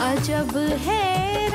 अजब है।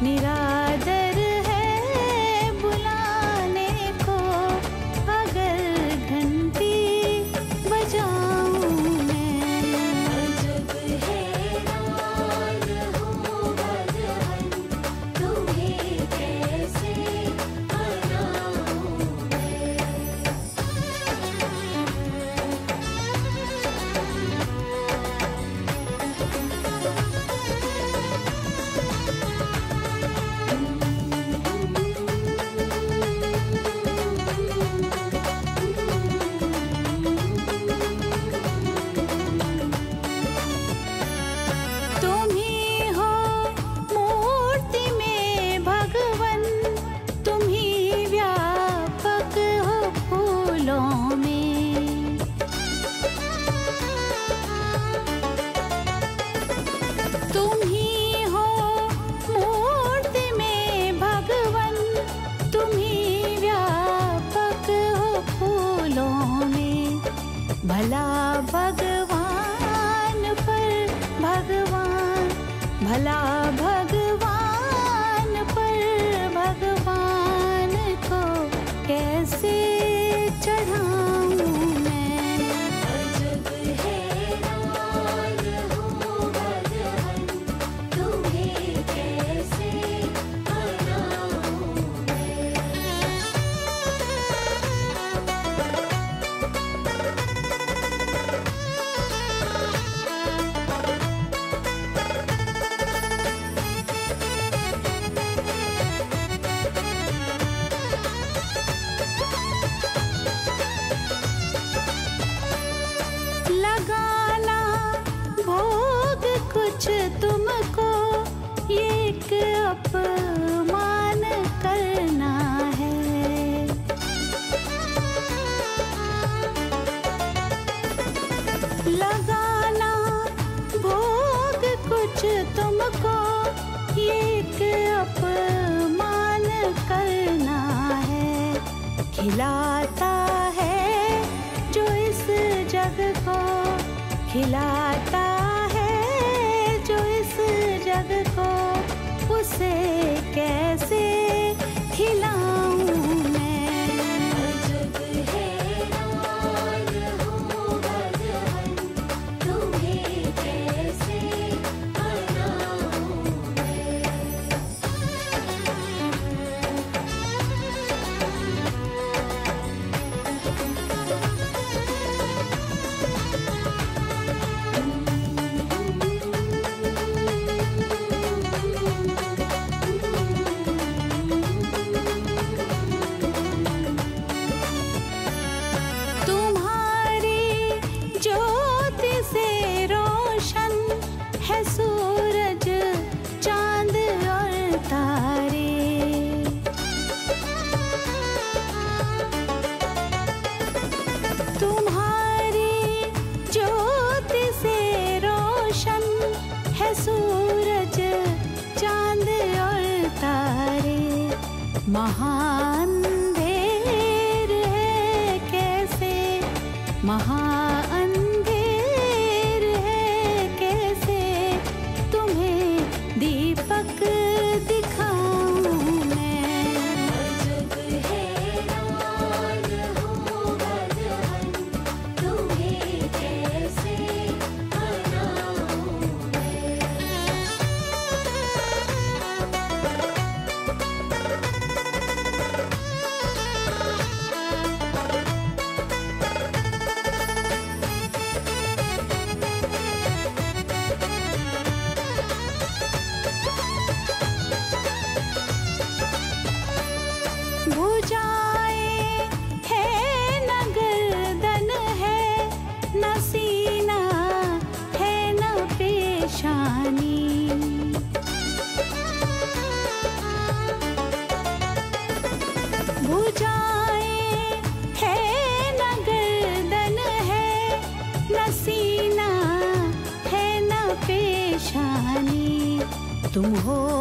Mira. Hello. कुछ तुमको एक अपमान करना है। लगाना भोग कुछ तुमको एक अपमान करना है। खिलाता है जो इस जग को, खिलाता say மகா 灯火。